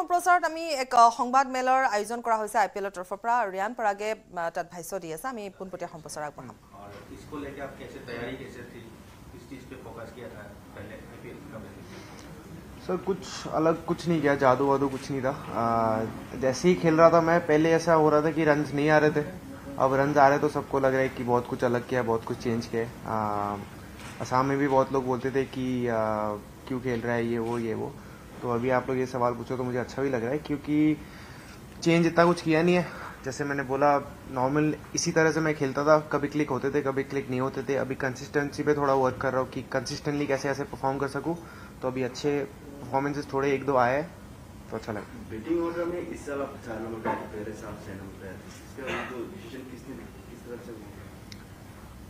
সম্প্ৰচাৰত আমি এক আ, সংবাদ মেলৰ আয়োজন কৰা হৈছে আই পি এলৰ তৰফৰ পৰা ৰিয়ান পৰাগে আ, তাত ভাষ্য দি আছে আমি পোনপটীয়া সম্প্ৰচাৰ আগবঢ়াম और इसको लेके आप कैसे तैयारी कैसे थी किस चीज़ पे फोकस किया था पहले आईपीएल का पहले सर कुछ अलग कुछ नहीं किया जादू वादू कुछ नहीं था आ, जैसे ही खेल रहा था मैं पहले ऐसा हो रहा था कि रन्स नहीं आ रहे थे अब रन्स आ रहे तो सबको लग रहा है कि बहुत कुछ अलग किया बहुत कुछ चेंज किया है। आ, असम में भी बहुत लोग बोलते थे कि आ, क्यों खेल रहा है ये वो ये वो तो अभी आप लोग ये सवाल पूछो तो मुझे अच्छा भी लग रहा है, क्योंकि चेंज इतना कुछ किया नहीं है जैसे मैंने बोला नॉर्मल इसी तरह से मैं खेलता था, कभी क्लिक होते थे, कभी क्लिक नहीं होते थे अभी कंसिस्टेंसी पे थोड़ा वर्क कर रहा हूँ कि कंसिस्टेंटली कैसे ऐसे परफॉर्म कर सकूँ तो अभी अच्छे परफॉर्मेंसेस थोड़े एक दो आए तो अच्छा लगा बैटिंग ऑर्डर में इस साल आप चार नंबर पे पहले साल नंबर पे आए थे। इसके बाद तो डिसीज़न किसने किस से?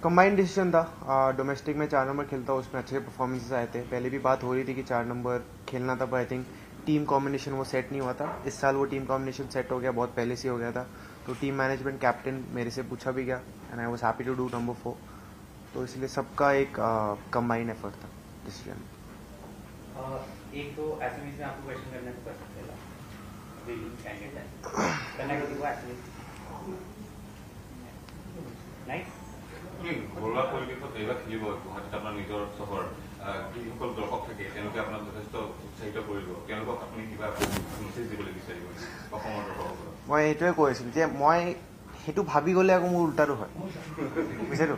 कंबाइंड डिसीज़न था। डोमेस्टिक में चार नंबर खेलता, उसमें अच्छे परफॉर्मेंसेस आए थे। पहले भी बात हो रही थी कि चार नंबर खेलना था पर आई थिंक टीम कॉम्बिनेशन वो सेट नहीं हुआ था। इस साल वो टीम कॉम्बिनेशन सेट हो गया, बहुत पहले से ही गया था। तो टीम मैनेजमेंट कैप्टन मेरे से पूछा भी गया and I was happy to do number four तो इसलिए सबका एक कंबाइंड एफर्ट था डिसीज़न एक तो में आपको क्वेश्चन करना আপুনি ঘৰুৱা পৰিৱেশত এইবাৰ খেলিব গুৱাহাটীত আপোনাৰ নিজৰ চহৰ যিসকল দৰ্শক থাকে তেওঁলোকে আপোনাক যথেষ্ট উৎসাহিত কৰিব। তেওঁলোকক আপুনি কিবা মেছেজ দিবলৈ বিচাৰিব অসমৰ দৰ্শকসকলক। মই এইটোৱে কৈ আছিলোঁ যে মই সেইটো ভাবি গ'লে আকৌ মোৰ উল্টাটো হয়। বুজিছেতো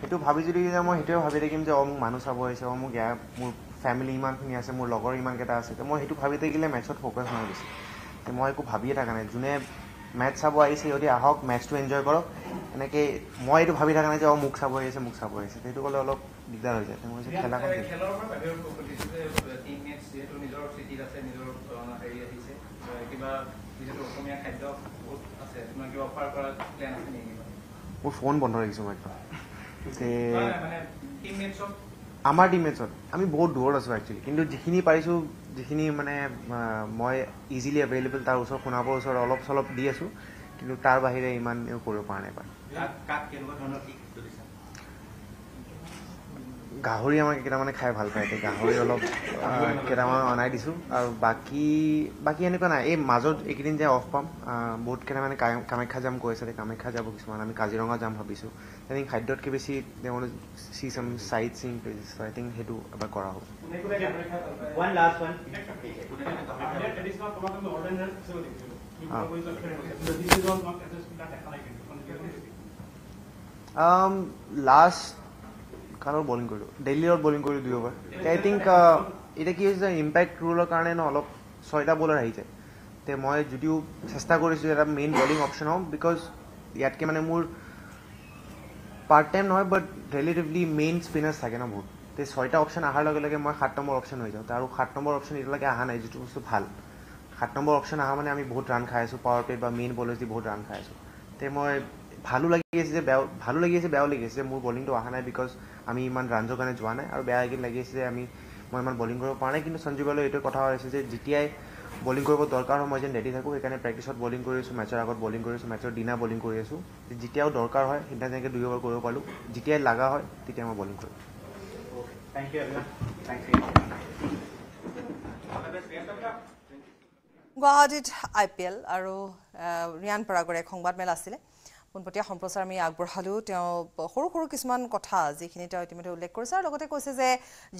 সেইটো ভাবি যদি মই সেইটোৱে ভাবি থাকিম যে অঁ মোক মানুহ চাব আহিছে অঁ মোক ইয়াৰ মোৰ ফেমিলি ইমানখিনি আছে মোৰ লগৰ ইমানকেইটা আছে তো মই সেইটো ভাবি থাকিলে মেটছত ফ'কাছ নহয় বেছি। মই একো ভাবিয়ে থকা নাই। যোনে মেটচ চাব আহিছে সিহঁতি আহক মেটচটো এনজয় কৰক। এনেকৈ মই এইটো ভাবি থকা নাই যে অঁ মোক চাব আহিছে মোক চাব আহিছে। সেইটো ক'লে অলপ দিগদাৰ হৈ যায়। মই খেলাখন খেল কৰা? মোৰ ফোন বন্ধ ৰাখিছোঁ মই একদম। আমাৰ টিমমেটছত আমি বহুত দূৰত আছোঁ একচুৱেলি কিন্তু যিখিনি পাৰিছোঁ যিখিনি মানে মই ইজিলি এভেইলেবল তাৰ ওচৰত সোণাপুৰৰ ওচৰত অলপ চলপ দি আছোঁ। কিন্তু তাৰ বাহিৰে ইমান কৰিব পৰা নাই পাৰ গাহৰি আমাক কেইটামানে খাই ভাল পায় এতিয়া গাহৰি অলপ কেইটামান অনাই দিছোঁ আৰু বাকী বাকী এনেকুৱা নাই। এই মাজত এইকেইদিন যে অফ পাম বহুত কেইটামানে কামাখ্যা যাম কৈ আছে কামাখ্যা যাব কিছুমান আমি কাজিৰঙা যাম ভাবিছোঁ। তেনেকৈ খাদ্যতকৈ বেছি তেওঁলোক চি চাম চাইট চিং আই থিংক সেইটো এবাৰ কৰা হ'ব। লাষ্ট কালৰ বলিং কৰিলোঁ দিল্লীৰ বলিং কৰিলোঁ দুই অভাৰ আই থিংক এতিয়া কি হৈছে ইম্পেক্ট ৰুলৰ কাৰণে ন অলপ ছয়টা বলাৰ আহি যায়। তে মই যদিও চেষ্টা কৰিছোঁ এটা মেইন বলিং অপশ্যন হওক বিকজ ইয়াতকৈ মানে মোৰ পাৰ্ট টাইম নহয় বাট ৰিলেটিভলি মেইন স্পিনাৰ্ছ থাকে ন বহুত। তে ছয়টা অপশ্যন অহাৰ লগে লগে মই সাত নম্বৰ অপশ্যন হৈ যাওঁ। আৰু সাত নম্বৰ অপশ্যন এতিয়ালৈকে অহা নাই যিটো বস্তু ভাল। সাত নম্বৰ অপশ্যন অহা মানে আমি বহুত ৰাণ খাই আছোঁ পাৱাৰ প্লেট বা মেইন বলাৰ দি বহুত ৰাণ খাই আছোঁ। তে মই ভালো লাগি আছে যে বেয়া ভালো লাগি আছে বেয়াও লাগি আছে যে মোৰ বলিংটো অহা নাই বিকজ আমি ইমান ৰাণজৰ কাৰণে যোৱা নাই। আৰু বেয়া লাগি আছে যে আমি মই ইমান বলিং কৰিব পৰা নাই। কিন্তু সঞ্জীৱ বাইলৈ এইটোৱে কথা হৈছে যে যেতিয়াই বলিং কৰিব দৰকাৰ হয় মই যেন ৰেডি থাকোঁ। সেইকাৰণে প্ৰেক্টিছত বলিং কৰি আছোঁ মেটছৰ আগত বলিং কৰি আছোঁ মেটছৰ দিনা বলিং কৰি আছোঁ। যেতিয়াও দৰকাৰ হয় সেইদিনা যেনেকৈ দুই অভাৰ কৰিব পাৰোঁ যেতিয়াই লগা হয় তেতিয়া মই বলিং কৰোঁ। থেংক ইউ গুৱাহাটীত আই পি এল আৰু ৰিয়ান পৰাগৰ এক সংবাদমেল আছিলে। পোনপটীয়া সম্প্ৰচাৰ আমি আগবঢ়ালোঁ তেওঁ সৰু সৰু কিছুমান কথা যিখিনি তেওঁ ইতিমধ্যে উল্লেখ কৰিছে আৰু লগতে কৈছে যে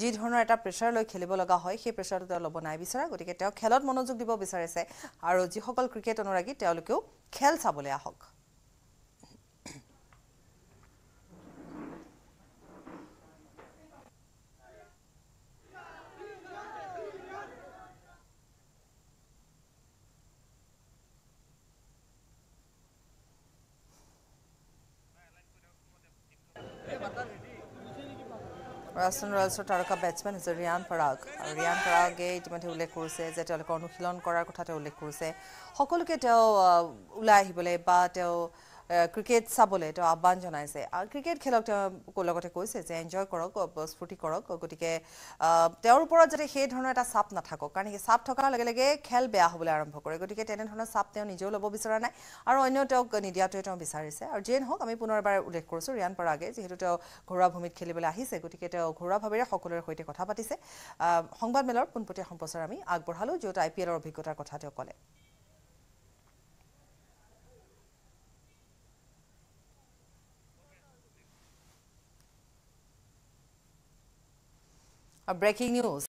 যি ধৰণৰ এটা প্ৰেছাৰ লৈ খেলিব লগা হয় সেই প্ৰেছাৰটো তেওঁ ল'ব নাই বিচৰা গতিকে তেওঁ খেলত মনোযোগ দিব বিচাৰিছে। আৰু যিসকল ক্ৰিকেট অনুৰাগী তেওঁলোকেও খেল চাবলৈ আহক। ৰাজস্থান ৰয়েলছৰ তাৰকা বেটছমেন হৈছে ৰিয়ান পৰাগ। আৰু ৰিয়ান পৰাগে ইতিমধ্যে উল্লেখ কৰিছে যে তেওঁলোকে অনুশীলন কৰাৰ কথা তেওঁ উল্লেখ কৰিছে। সকলোকে তেওঁ ওলাই আহিবলৈ বা তেওঁ ক্ৰিকেট চাবলৈ তেওঁ আহ্বান জনাইছে। ক্ৰিকেট খেলক তেওঁ লগতে কৈছে যে এনজয় কৰক স্ফূৰ্তি কৰক গতিকে তেওঁৰ ওপৰত যাতে সেই ধৰণৰ এটা চাপ নাথাকক কাৰণ সেই চাপ থকাৰ লগে লগে খেল বেয়া হ'বলৈ আৰম্ভ কৰে। গতিকে তেনেধৰণৰ চাপ তেওঁ নিজেও ল'ব বিচৰা নাই আৰু অন্য তেওঁক নিদিয়াটোৱে তেওঁ বিচাৰিছে। আৰু যিয়ে নহওক আমি পুনৰ এবাৰ উল্লেখ কৰিছোঁ ৰিয়ান পৰাগে যিহেতু তেওঁ ঘৰুৱা ভূমিত খেলিবলৈ আহিছে গতিকে তেওঁ ঘৰুৱাভাৱেৰে সকলোৰে সৈতে কথা পাতিছে। সংবাদমেলৰ পোনপটীয়া সম্প্ৰচাৰ আমি আগবঢ়ালোঁ য'ত আই পি এলৰ অভিজ্ঞতাৰ কথা তেওঁ ক'লে। A breaking news.